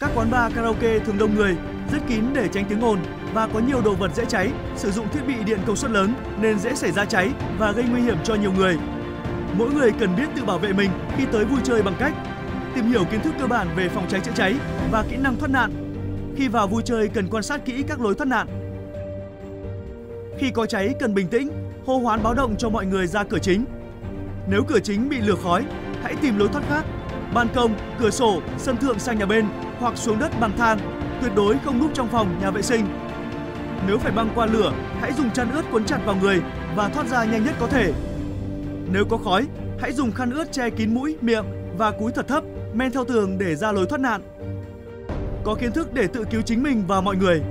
Các quán bar karaoke thường đông người, rất kín để tránh tiếng ồn và có nhiều đồ vật dễ cháy, sử dụng thiết bị điện công suất lớn nên dễ xảy ra cháy và gây nguy hiểm cho nhiều người. Mỗi người cần biết tự bảo vệ mình khi tới vui chơi bằng cách tìm hiểu kiến thức cơ bản về phòng cháy chữa cháy và kỹ năng thoát nạn. Khi vào vui chơi cần quan sát kỹ các lối thoát nạn. Khi có cháy cần bình tĩnh, hô hoán báo động cho mọi người ra cửa chính. Nếu cửa chính bị lửa khói, hãy tìm lối thoát khác. Ban công, cửa sổ, sân thượng sang nhà bên hoặc xuống đất bằng thang. Tuyệt đối không núp trong phòng, nhà vệ sinh. Nếu phải băng qua lửa, hãy dùng chăn ướt cuốn chặt vào người và thoát ra nhanh nhất có thể. Nếu có khói, hãy dùng khăn ướt che kín mũi, miệng và cúi thật thấp, men theo tường để ra lối thoát nạn. Có kiến thức để tự cứu chính mình và mọi người